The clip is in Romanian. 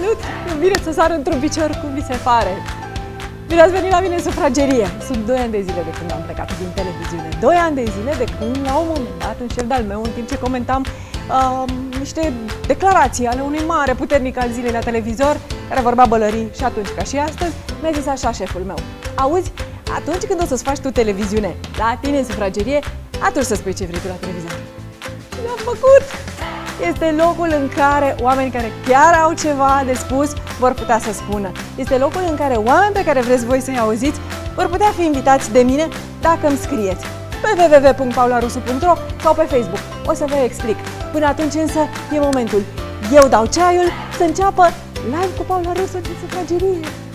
salut! Îmi vine să sar într-un picior cum vi se pare. Bine ați venit la mine în sufragerie. Sunt 2 ani de zile de când am plecat din televiziune. 2 ani de zile de când, la un moment dat, în șef de-al meu, în timp ce comentam uh, niște declarații ale unui mare puternic al zilei la televizor, care vorba bălării și atunci ca și astăzi, mi-a zis așa șeful meu. Auzi, atunci când o să-ți faci tu televiziune la tine în sufragerie, atunci să spui ce vrei tu la televizor. Și am făcut! Este locul în care oameni care chiar au ceva de spus vor putea să spună. Este locul în care oameni pe care vreți voi să-i auziți vor putea fi invitați de mine dacă îmi scrieți pe www.paularusu.ro sau pe Facebook. O să vă explic. Până atunci însă e momentul. Eu dau ceaiul să înceapă live cu Paula Rusu din sufragerie.